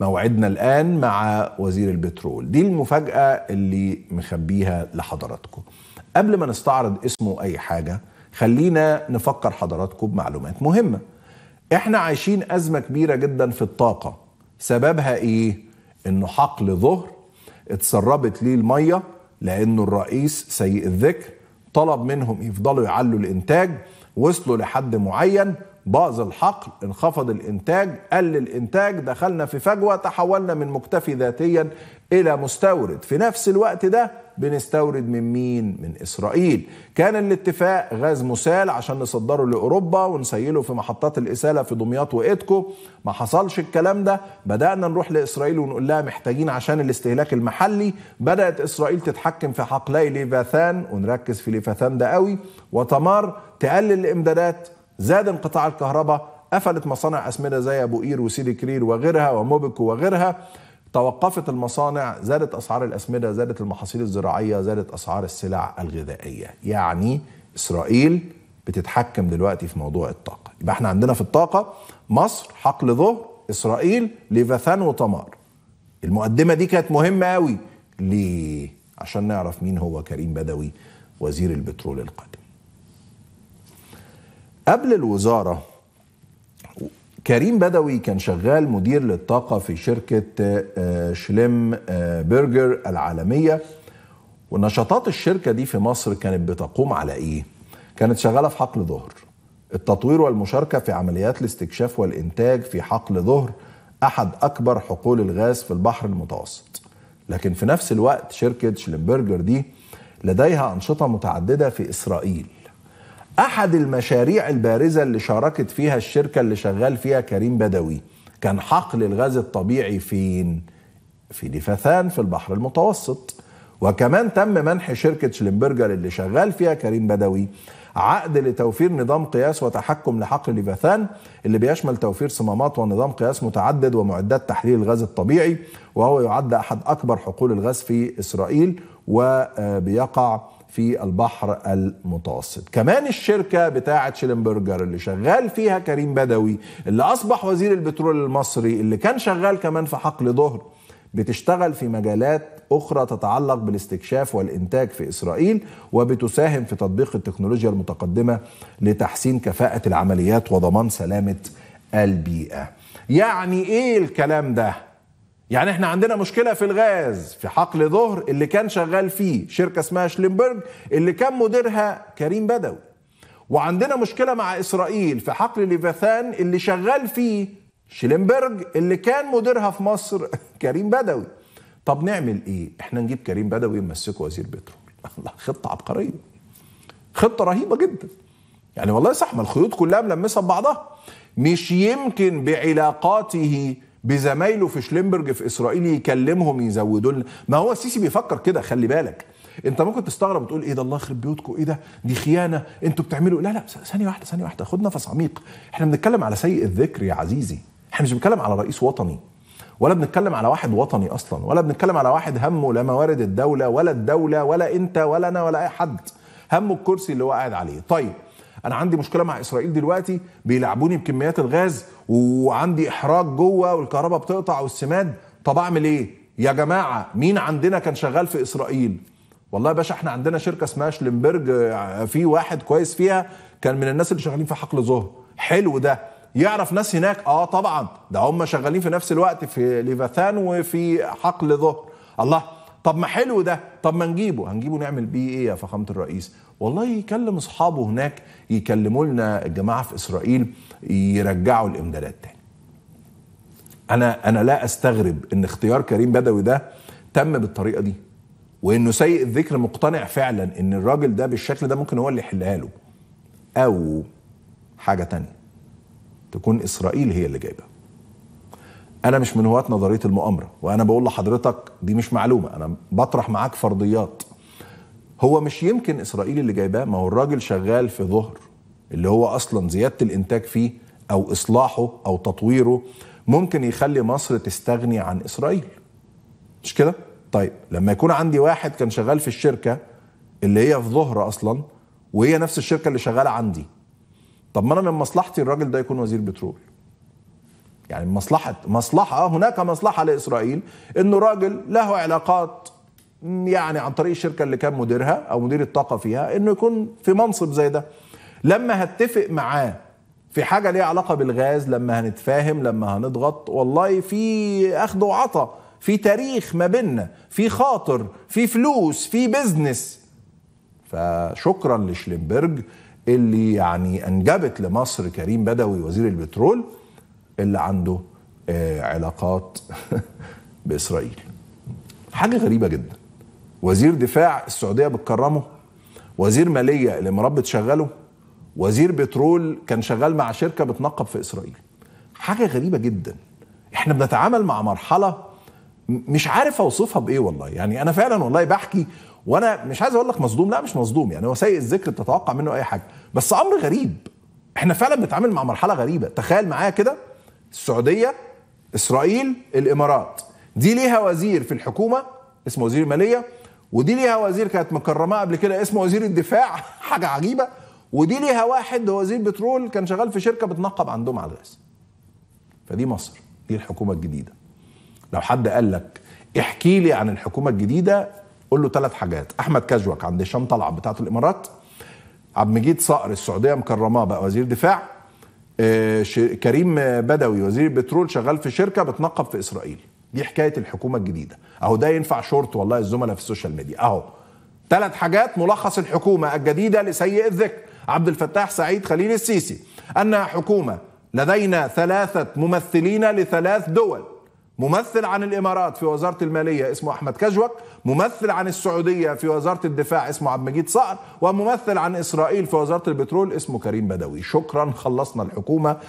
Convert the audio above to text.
موعدنا الآن مع وزير البترول. دي المفاجأة اللي مخبيها لحضراتكم. قبل ما نستعرض اسمه أي حاجة خلينا نفكر حضراتكم بمعلومات مهمة. إحنا عايشين أزمة كبيرة جدا في الطاقة. سببها إيه؟ إنه حقل ظهر اتسربت ليه المية لأنه الرئيس سيء الذكر طلب منهم يفضلوا يعلوا الإنتاج وصلوا لحد معين باظ الحقل انخفض الإنتاج قل الإنتاج دخلنا في فجوة تحولنا من مكتفي ذاتيا إلى مستورد. في نفس الوقت ده بنستورد من مين؟ من إسرائيل. كان الاتفاق غاز مسال عشان نصدره لأوروبا ونسيله في محطات الإسالة في دمياط وإيدكو ما حصلش الكلام ده. بدأنا نروح لإسرائيل ونقول لها محتاجين عشان الاستهلاك المحلي. بدأت إسرائيل تتحكم في حقلي ليفاثان ونركز في ليفاثان ده قوي. وتمار تقلل الإمدادات زاد انقطاع الكهرباء قفلت مصانع أسمدة زي أبو قير وسيدي كرير وغيرها وموبكو وغيرها. توقفت المصانع زادت أسعار الأسمدة زادت المحاصيل الزراعية زادت أسعار السلع الغذائية. يعني إسرائيل بتتحكم دلوقتي في موضوع الطاقة. يبقى إحنا عندنا في الطاقة مصر حقل ظهر إسرائيل ليفاثان وتمار المقدمة دي كانت مهمة قوي ليه؟ عشان نعرف مين هو كريم بدوي وزير البترول القادم قبل الوزارة كريم بدوي كان شغال مدير للطاقة في شركة شليم برجر العالمية. ونشاطات الشركة دي في مصر كانت بتقوم على إيه؟ كانت شغالة في حقل ظهر. التطوير والمشاركة في عمليات الاستكشاف والإنتاج في حقل ظهر أحد أكبر حقول الغاز في البحر المتوسط. لكن في نفس الوقت شركة شليمبرجر دي لديها أنشطة متعددة في إسرائيل. أحد المشاريع البارزة اللي شاركت فيها الشركة اللي شغال فيها كريم بدوي كان حقل الغاز الطبيعي فين في ليفاثان في البحر المتوسط. وكمان تم منح شركة شلمبرجر اللي شغال فيها كريم بدوي عقد لتوفير نظام قياس وتحكم لحقل ليفاثان اللي بيشمل توفير صمامات ونظام قياس متعدد ومعدات تحليل الغاز الطبيعي وهو يعد أحد أكبر حقول الغاز في إسرائيل وبيقع في البحر المتوسط كمان الشركة بتاعة شيلنبرجر اللي شغال فيها كريم بدوي اللي أصبح وزير البترول المصري اللي كان شغال كمان في حقل ظهر بتشتغل في مجالات أخرى تتعلق بالاستكشاف والإنتاج في إسرائيل وبتساهم في تطبيق التكنولوجيا المتقدمة لتحسين كفاءة العمليات وضمان سلامة البيئة يعني إيه الكلام ده؟ يعني إحنا عندنا مشكلة في الغاز في حقل ظهر اللي كان شغال فيه شركة اسمها شليمبرج اللي كان مديرها كريم بدوي. وعندنا مشكلة مع إسرائيل في حقل ليفاثان اللي شغال فيه شليمبرج اللي كان مديرها في مصر كريم بدوي. طب نعمل إيه؟ إحنا نجيب كريم بدوي نمسكه وزير بترول. خطة عبقرية. خطة رهيبة جدا. يعني والله صح ما الخيوط كلها ملمسة ببعضها. مش يمكن بعلاقاته بزمايله في شليمبرج في إسرائيل يكلمهم يزودوا لنا ما هو السيسي بيفكر كده خلي بالك. أنت ممكن تستغرب وتقول إيه ده الله يخرب بيوتكم إيه ده دي خيانة أنتوا بتعملوا لا لا ثانية واحدة ثانية واحدة خد نفس عميق. إحنا بنتكلم على سيء الذكر يا عزيزي. إحنا مش بنتكلم على رئيس وطني ولا بنتكلم على واحد وطني أصلا ولا بنتكلم على واحد همه لا موارد الدولة ولا الدولة ولا أنت ولا أنا ولا أي حد. همه الكرسي اللي هو قاعد عليه. طيب أنا عندي مشكلة مع إسرائيل دلوقتي بيلعبوني بكميات الغاز وعندي إحراج جوة والكهرباء بتقطع والسماد طب اعمل إيه يا جماعة مين عندنا كان شغال في إسرائيل؟ والله يا باشا إحنا عندنا شركة اسمها شلمبرج في واحد كويس فيها كان من الناس اللي شغالين في حقل ظهر. حلو ده. يعرف ناس هناك؟ آه طبعا. ده هم شغالين في نفس الوقت في ليفاثان وفي حقل ظهر. الله. طب ما حلو ده. طب ما نجيبه. هنجيبه نعمل بيه إيه يا فخامة الرئيس؟ والله يكلم أصحابه هناك. يكلموا لنا الجماعة في إسرائيل يرجعوا الإمدادات تاني. أنا أنا لا أستغرب إن اختيار كريم بدوي ده تم بالطريقة دي وإنه سيء الذكر مقتنع فعلا إن الراجل ده بالشكل ده ممكن هو اللي يحلها له. أو حاجة تانية تكون إسرائيل هي اللي جايبة. أنا مش من هواة نظرية المؤامرة وأنا بقول لحضرتك دي مش معلومة أنا بطرح معاك فرضيات. هو مش يمكن إسرائيل اللي جايباه ما هو الراجل شغال في ظهر اللي هو أصلا زيادة الإنتاج فيه أو إصلاحه أو تطويره ممكن يخلي مصر تستغني عن إسرائيل. مش كده؟ طيب لما يكون عندي واحد كان شغال في الشركة اللي هي في ظهر أصلا وهي نفس الشركة اللي شغالة عندي طب ما أنا من مصلحتي الراجل ده يكون وزير بترول. يعني مصلحة مصلحة هناك مصلحة لإسرائيل إنه راجل له علاقات يعني عن طريق الشركة اللي كان مديرها أو مدير الطاقة فيها إنه يكون في منصب زي ده. لما هتفق معاه في حاجة ليها علاقة بالغاز لما هنتفاهم لما هنضغط والله في أخذ وعطا في تاريخ ما بيننا في خاطر في فلوس في بزنس فشكرا لشليمبرج اللي يعني أنجبت لمصر كريم بدوي وزير البترول اللي عنده آه علاقات بإسرائيل. حاجة غريبة جدا. وزير دفاع السعودية بتكرمه وزير مالية الإمارات بتشغله وزير بترول كان شغال مع شركة بتنقب في إسرائيل. حاجة غريبة جدا. إحنا بنتعامل مع مرحلة مش عارف أوصفها بإيه والله. يعني أنا فعلا والله بحكي وأنا مش عايز أقول لك مصدوم لا مش مصدوم. يعني هو سيء الذكر تتوقع منه أي حاجة. بس أمر غريب. إحنا فعلا بنتعامل مع مرحلة غريبة. تخيل معايا كده السعودية إسرائيل الإمارات. دي ليها وزير في الحكومة اسمه وزير الماليه ودي ليها وزير كانت مكرماه قبل كده اسمه وزير الدفاع. حاجة عجيبة. ودي ليها واحد وزير بترول كان شغال في شركة بتنقب عندهم على الغاز فدي مصر دي الحكومة الجديدة. لو حد قال لك احكي لي عن الحكومة الجديدة قول له ثلاث حاجات. أحمد كجوك عند هشام طلعت بتاعة الإمارات. عبد المجيد صقر السعودية مكرماه بقى وزير دفاع. آه كريم بدوي وزير البترول شغال في شركة بتنقب في إسرائيل. دي حكاية الحكومة الجديدة. أهو ده ينفع شورت والله الزملاء في ال social media. أهو ثلاث حاجات ملخص الحكومة الجديدة لسيء الذكر. عبد الفتاح سعيد خليل السيسي. أنها حكومة لدينا ثلاثة ممثلين لثلاث دول. ممثل عن الإمارات في وزارة المالية اسمه أحمد كجوك. ممثل عن السعودية في وزارة الدفاع اسمه عبد المجيد صقر. وممثل عن إسرائيل في وزارة البترول اسمه كريم بدوي. شكرا خلصنا الحكومة